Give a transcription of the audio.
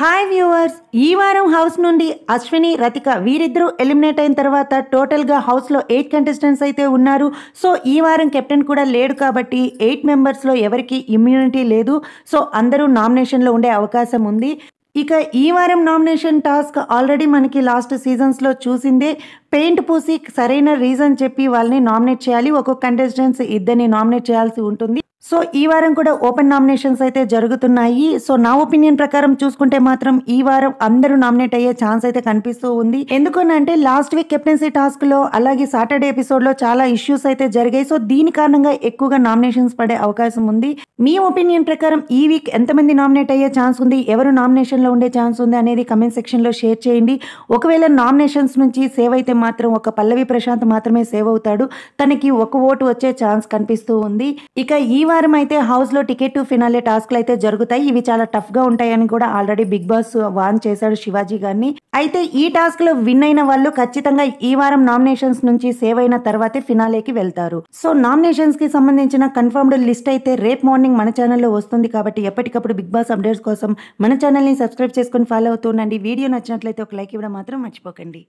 Hi viewers ఈ వారం house నుండి అశ్విని రతిక వీరిద్దరూ ఎలిమినేట్ అయిన తర్వాత టోటల్గా హౌస్లో ఎయిట్ కంటెస్టెంట్స్ అయితే ఉన్నారు. సో ఈ వారం కెప్టెన్ కూడా లేడు కాబట్టి ఎయిట్ మెంబర్స్లో ఎవరికి ఇమ్యూనిటీ లేదు. సో అందరూ నామినేషన్లో ఉండే అవకాశం ఉంది. ఇక ఈ వారం నామినేషన్ టాస్క్ ఆల్రెడీ మనకి లాస్ట్ సీజన్స్లో చూసిందే. పెయింట్ పూసి సరైన రీజన్ చెప్పి వాళ్ళని నామినేట్ చేయాలి. ఒక్కొక్క కంటెస్టెంట్స్ ఇద్దరిని నామినేట్ చేయాల్సి ఉంటుంది. సో ఈ వారం కూడా ఓపెన్ నామినేషన్స్ అయితే జరుగుతున్నాయి. సో నా ఒపీనియన్ ప్రకారం చూసుకుంటే మాత్రం ఈ వారం అందరూ నామినేట్ అయ్యే ఛాన్స్ అయితే కనిపిస్తూ ఉంది. ఎందుకనంటే లాస్ట్ వీక్ కెప్టెన్సీ టాస్క్లో అలాగే సాటర్డే ఎపిసోడ్లో చాలా ఇష్యూస్ అయితే జరిగాయి. సో దీని కారణంగా ఎక్కువగా నామినేషన్స్ పడే అవకాశం ఉంది. మీ ఒపీనియన్ ప్రకారం ఈ వీక్ ఎంతమంది నామినేట్ అయ్యే ఛాన్స్ ఉంది? ఎవరు నామినేషన్లో ఉండే ఛాన్స్ ఉంది అనేది కమెంట్ సెక్షన్లో షేర్ చేయండి. ఒకవేళ నామినేషన్స్ నుంచి సేవ్ అయితే మాత్రం ఒక పల్లవి ప్రశాంత్ మాత్రమే సేవ్ అవుతాడు. తనకి ఒక ఓటు వచ్చే ఛాన్స్ కనిపిస్తూ ఉంది. ఇక ఈ వారం అయితే హౌస్లో టికెట్ టు ఫినాలే టాస్క్లు అయితే జరుగుతాయి. ఇవి చాలా టఫ్గా ఉంటాయని కూడా ఆల్రెడీ బిగ్ బాస్ వాన్ చేశాడు శివాజీ గారిని. అయితే ఈ టాస్క్లో విన్ అయిన వాళ్ళు ఖచ్చితంగా ఈ వారం నామినేషన్స్ నుంచి సేవ్ అయిన తర్వాతే ఫినాలేకి వెళ్తారు. సో నామినేషన్స్కి సంబంధించిన కన్ఫర్మ్డ్ లిస్ట్ అయితే రేపు మార్నింగ్ మన ఛానల్లో వస్తుంది కాబట్టి ఎప్పటికప్పుడు బిగ్ బాస్ అప్డేట్స్ కోసం మన ఛానల్ని సబ్స్క్రైబ్ చేసుకొని ఫాలో అవుతుండండి వీడియో నచ్చినట్లయితే ఒక లైక్ ఇవ్వడం మాత్రం మర్చిపోకండి.